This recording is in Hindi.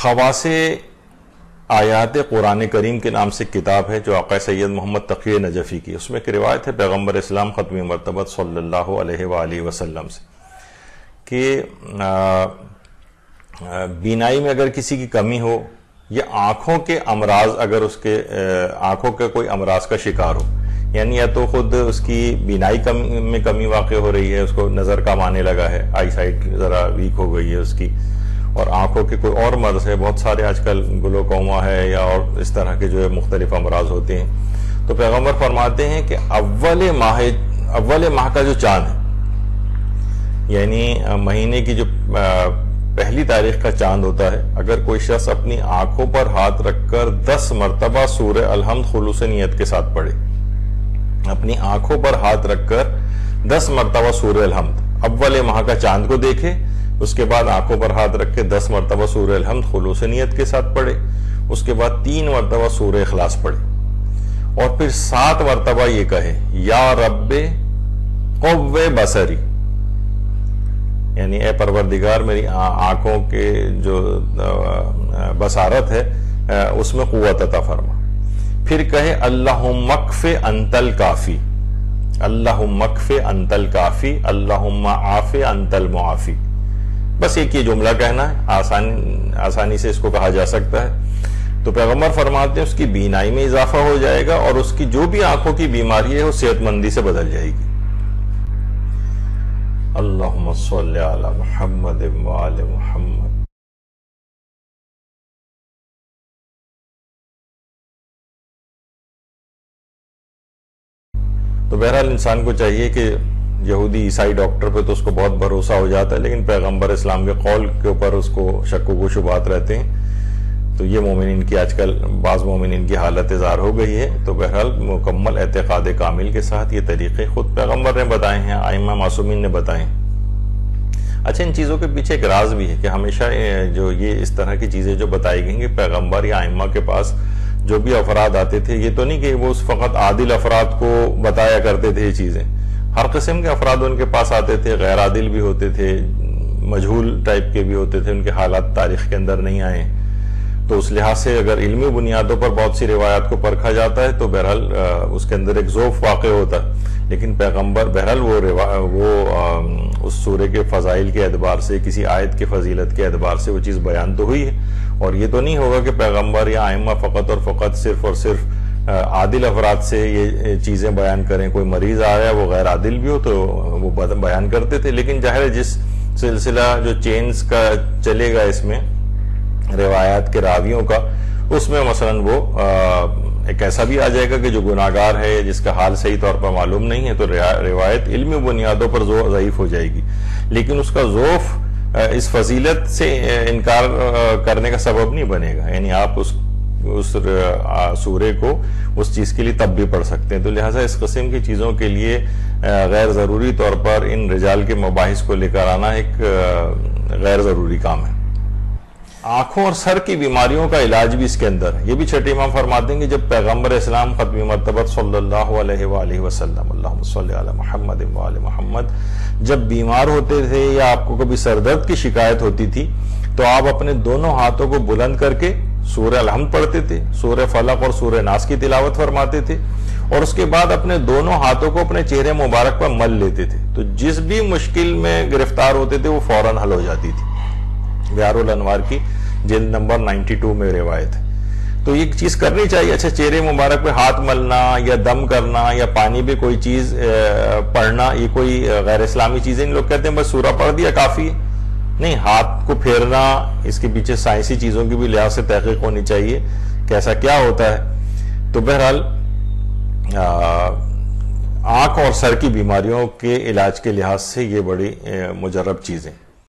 खवास आयात कुरान करीम के नाम से किताब है, जो आका सैद मोहम्मद तकी नजफ़ी की उसमें एक रिवायत है पैगंबर इस्लाम ख़त्म मरतबत सल्लल्लाहु अलैहि वसल्लम से कि बीनाई में अगर किसी की कमी हो या आँखों के अमराज अगर उसके आँखों के कोई अमराज का शिकार हो, यानी या तो खुद उसकी बीनाई कम, में कमी वाक़ हो रही है, उसको नज़र कम आने लगा है, आई साइट ज़रा वीक हो गई है उसकी और आँखों के कोई और मर्ज है। बहुत सारे आजकल ग्लोकोमा है या और इस तरह के जो है मुख्तलिफ़ अमराज होते हैं। तो पैगंबर फरमाते हैं कि अव्वल माह अव्वल माह का जो चाँद है, यानी महीने की जो पहली तारीख का चाँद होता है, अगर कोई शख्स अपनी आँखों पर हाथ रखकर दस मरतबा सूर्य अलहमद खुलूस नीयत के साथ पढ़े, अपनी आँखों पर हाथ रखकर दस मरतबा सूर्य अलहमद, अव्वल माह का चाँद को देखे उसके बाद आँखों पर हाथ रख के दस मरतबा सूर्य अलहमद खुलूस नीयत के साथ पढ़े। उसके बाद तीन मरतबा सूर्य अखलास पढ़े। और फिर सात मरतबा ये कहे, या रब्बे कव्वे बसरी। यानी, ए परवरदिगार, मेरी आँखों के जो बसारत है उसमें कुत अता फरमा। फिर कहे, अल्लाह मकफ़े अंतल काफ़ी। अल्लाह मकफ़े अंतल काफ़ी, अल्लाह आफ़े अंतल मुआफ़ी। बस एक ये जुमला कहना है, आसान, आसानी से इसको कहा जा सकता है। तो पैगंबर फरमाते हैं, उसकी बीनाई में इजाफा हो जाएगा और उसकी जो भी आँखों की बीमारी है, वो सेहतमंदी से बदल जाएगी। अल्लाह मोहम्मद मोहम्मद। तो बहरहाल इंसान को चाहिए कि यहूदी ईसाई डॉक्टर पे तो उसको बहुत भरोसा हो जाता है, लेकिन पैगंबर इस्लाम के कौल के ऊपर उसको शक्को को शुबात रहते हैं। तो ये मोमिन की आजकल, बाज़ मोमिन की हालत इज़हार हो गई है। तो बहरहाल मुकम्मल एतक़ाद कामिल के साथ ये तरीक़े खुद पैगंबर ने बताए हैं आयमा मासूमिन ने बताए अच्छा इन चीज़ों के पीछे एक राज भी है कि हमेशा जो ये इस तरह की चीज़ें जो बताई गई पैगंबर या आयमा के पास जो भी अफराद आते थे, ये तो नहीं कि वो उस फ़कत आदिल अफराद को बताया करते थे ये चीज़ें। हर किस्म के अफराद उनके पास आते थे गैर आदिल भी होते थे मजहूल टाइप के भी होते थे उनके हालात तारीख के अंदर नहीं आए। तो उस लिहाज से अगर इल्मी बुनियादों पर बहुत सी रिवायात को परखा जाता है तो बहरहाल उसके अंदर एक जोफ वाक़ होता है। लेकिन पैगंबर बहरहाल वो वो आ, उस सूर्य के फ़जाइल के अतबार से किसी आयत के फजीलत के अतबार से वो चीज़ बयान तो हुई है। और ये तो नहीं होगा कि पैगंबर या आयमा फ़कत और फ़कत सिर्फ़ और सिर्फ़ आदिल अफराद से ये चीज़ें बयान करें। कोई मरीज़ आ रहा है वो गैर आदिल भी हो तो वो बयान करते थे। लेकिन ज़ाहिर है जिस सिलसिला जो चेन्स का चलेगा इसमें रिवायात के रावियों का उसमें मसलन वो आ, एक ऐसा भी आ जाएगा कि जो गुनागार है जिसका हाल सही तौर पर मालूम नहीं है तो रिवायत इल्मी बुनियादों पर ज़यीफ हो जाएगी। लेकिन उसका जोफ इस फजीलत से इनकार करने का सबब नहीं बनेगा। यानी आप उस उस सूर्य को उस चीज़ के लिए तब भी पढ़ सकते हैं। तो लिहाजा इस कस्म की चीज़ों के लिए गैर ज़रूरी तौर पर इन रिजाल के मबाहिस को लेकर आना एक गैर ज़रूरी काम है। आँखों और सर की बीमारियों का इलाज भी इसके अंदर है। ये भी छठे इमाम फरमा देंगे, जब पैगंबर इस्लाम खत्म मरतबत सल्लल्लाहु मोहम्मद, जब बीमार होते थे या आपको कभी सरदर्द की शिकायत होती थी तो आप अपने दोनों हाथों को बुलंद करके सूर्य अलहमद पढ़ते थे, सूर्य फलक और सूर्य नास की तिलावत फरमाते थे और उसके बाद अपने दोनों हाथों को अपने चेहरे मुबारक पर मल लेते थे। तो जिस भी मुश्किल में गिरफ़्तार होते थे, वो फ़ौरन हल हो जाती थी। व्यारुल अनवार की जेल नंबर 92 में रिवायत है। तो ये चीज़ करनी चाहिए अच्छा चेहरे मुबारक पे हाथ मलना या दम करना या पानी पे कोई चीज़ पढ़ना, ये कोई गैर इस्लामी चीज़ें लोग कहते हैं, बस सूरा पढ़ दिया, काफ़ी है। नहीं, हाथ को फेरना, इसके पीछे साइंसी चीज़ों की भी लिहाज से तहकीक होनी चाहिए कैसा क्या होता है। तो बहरहाल आँख और सर की बीमारियों के इलाज के लिहाज से ये बड़ी मुजरब चीज़ें।